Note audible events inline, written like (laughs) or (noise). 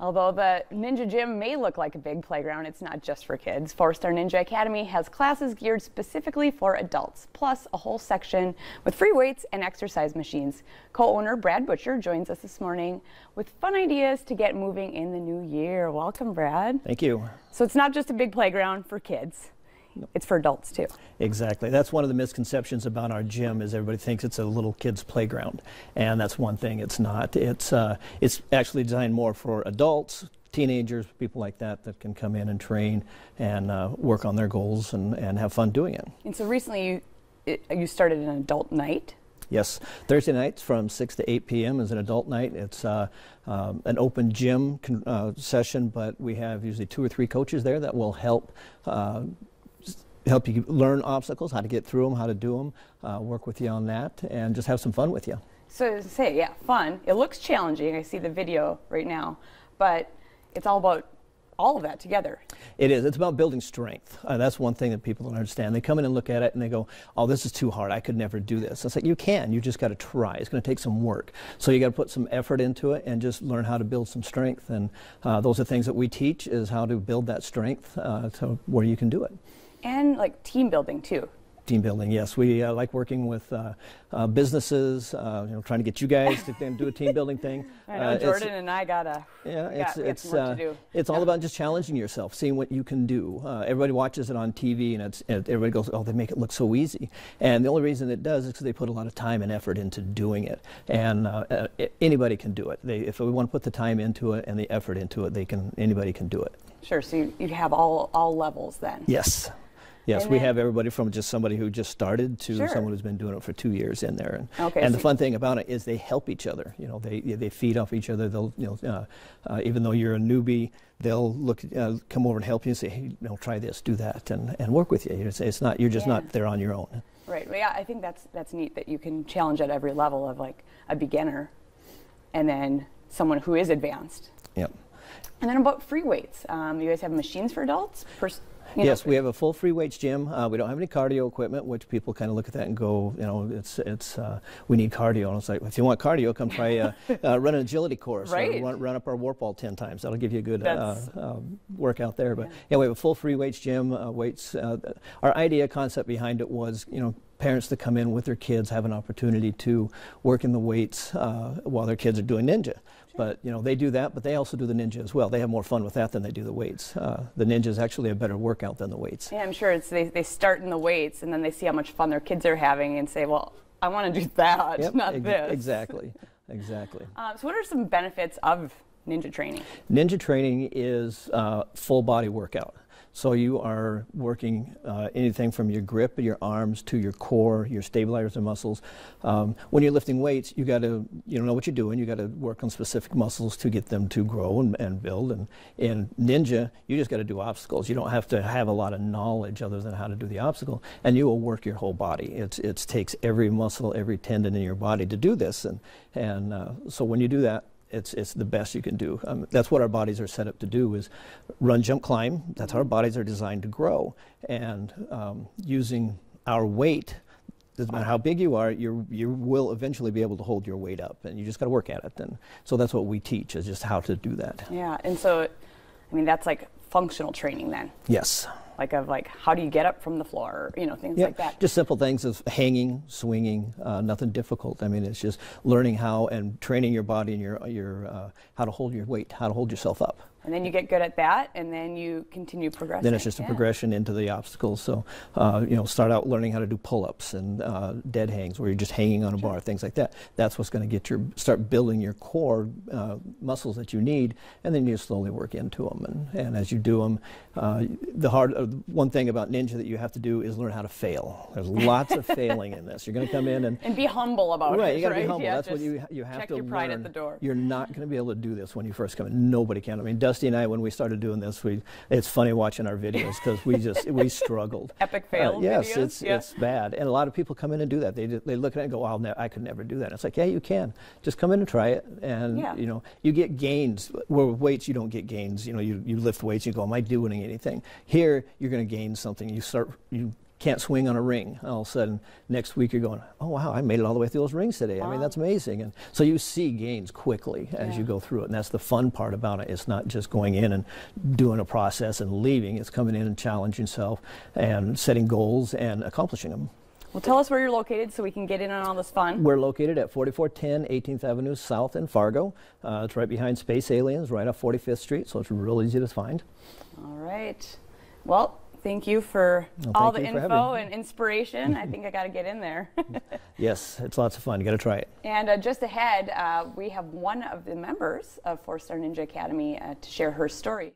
Although the Ninja Gym may look like a big playground, it's not just for kids. Four Star Ninja Academy has classes geared specifically for adults, plus a whole section with free weights and exercise machines. Co-owner Brad Butcher joins us this morning with fun ideas to get moving in the new year. Welcome, Brad. Thank you. So it's not just a big playground for kids it's for adults too. Exactly. That's one of the misconceptions about our gym is everybody thinks it's a little kid's playground, and that's one thing it's not. It's uh, it's actually designed more for adults, teenagers, people like that that can come in and train and uh, work on their goals and, and have fun doing it. And so recently you it, you started an adult night. Yes, Thursday nights from 6 to 8 p.m. is an adult night. It's uh, um, an open gym uh, session, but we have usually two or three coaches there that will help uh, help you learn obstacles, how to get through them, how to do them, uh, work with you on that, and just have some fun with you. So say, yeah, fun. It looks challenging. I see the video right now, but it's all about all of that together. It is. It's about building strength. Uh, that's one thing that people don't understand. They come in and look at it and they go, "Oh, this is too hard. I could never do this." It's like you can. You just got to try. It's going to take some work. So you got to put some effort into it and just learn how to build some strength. And uh, those are things that we teach: is how to build that strength uh, to where you can do it and like team building too. Team building, yes. We uh, like working with uh, uh, businesses, uh, you know, trying to get you guys to do a team building thing. (laughs) I know uh, Jordan and I gotta. Yeah, it's got, it's uh, it's all about just challenging yourself, seeing what you can do. everybody watches it on TV, and it's and everybody goes, "Oh, they make it look so easy." And the only reason it does is because they put a lot of time and effort into doing it. And anybody can do it. They, if we want to put the time into it and the effort into it, they can. Anybody can do it. Sure. So you, you have all all levels then. Yes. Yes, and we have everybody from just somebody who just started to sure. someone who's been doing it for two years in there. And, okay, and so the fun thing about it is they help each other. You know, they they feed off each other. They'll you know, uh, uh, even though you're a newbie, they'll look uh, come over and help you and say, hey, you know, try this, do that, and, and work with you. It's, it's not you're just yeah. not there on your own. Right. Well, yeah, I think that's that's neat that you can challenge at every level of like a beginner, and then someone who is advanced. Yep. And then about free weights, um, you guys have machines for adults. You yes, know, we have a full free weights gym. Uh, we don't have any cardio equipment, which people kind of look at that and go, you know, it's it's uh, we need cardio. And it's like, if you want cardio, come try uh, (laughs) uh run an agility course right. or run, run, up our warp wall ten times. That'll give you a good uh, uh, workout there. But yeah. yeah. we have a full free weights gym. weights. our idea concept behind it was, you know, parents to come in with their kids have an opportunity to work in the weights while their kids are doing ninja. But you know they do that, but they also do the ninja as well. They have more fun with that than they do the weights. Uh, the ninja is actually a better workout than the weights. Yeah, I'm sure it's they, they start in the weights and then they see how much fun their kids are having and say, well, I want to do that, yep, not this. Exactly, exactly. (laughs) Um, so what are some benefits of ninja training? Ninja training is uh, full body workout. So you are working uh, anything from your grip, your arms, to your core, your stabilizers and muscles. Um, when you're lifting weights, you got to you don't know what you're doing. You got to work on specific muscles to get them to grow and, and build. And in Ninja, you just got to do obstacles. You don't have to have a lot of knowledge other than how to do the obstacle, and you will work your whole body. It it takes every muscle, every tendon in your body to do this. And and uh, so when you do that, it's, it's the best you can do. Um, that's what our bodies are set up to do is run, jump, climb. That's how our bodies are designed to grow. And um, using our weight, doesn't matter how big you are, you you will eventually be able to hold your weight up, and you just got to work at it. And so that's what we teach is just how to do that. Yeah, and so, I mean, that's like functional training then. Yes like of like how do you get up from the floor, you know, things yeah, like that. Just simple things of hanging, swinging, uh, nothing difficult. I mean, it's just learning how and training your body and your your uh, how to hold your weight, how to hold yourself up. And then you get good at that, and then you continue progressing. Then it's just a progression into the obstacles. So, uh, you know, start out learning how to do pull-ups and uh, dead hangs, where you're just hanging on a sure. bar, things like that. That's what's going to get your start building your core uh, muscles that you need, and then you slowly work into them. And, and as you do them, uh, the hard uh, one thing about ninja that you have to do is learn how to fail. There's (laughs) lots of failing in this. You're going to come in and and be humble about right, it. You got to right? be humble. Yeah, That's what you you have check to your pride at the door. You're not going to be able to do this when you first come in. Nobody can. I mean, Dusty and I, when we started doing this, we it's funny watching our videos because we just we (laughs) struggled. Epic fail. Uh, yes, videos? it's yeah. it's bad, and a lot of people come in and do that. They they look at it and go, "Oh, I could never do that." And it's like, yeah, you can. Just come in and try it, and yeah. you know, you get gains. Where with weights, you don't get gains. You know, you, you lift weights, you go, "Am I doing anything?" Here, you're going to gain something. You start you can't swing on a ring. All of a sudden, next week you're going, oh wow, I made it all the way through those rings today. I mean, that's amazing. And so you see gains quickly as you go through it, and that's the fun part about it. It's not just going in and doing a process and leaving. It's coming in and challenging yourself and setting goals and accomplishing them. Well, tell us where you're located so we can get in on all this fun. We're located at 4410 18th Avenue South in Fargo. Uh, it's right behind Space Aliens, right off 45th Street, so it's real easy to find. All right. Well, thank you for Well, all the info and inspiration. I think I got to get in there. (laughs) Yes, it's lots of fun. You got to try it. and uh, just ahead, uh, we have one of the members of Four Star Ninja Academy uh, to share her story.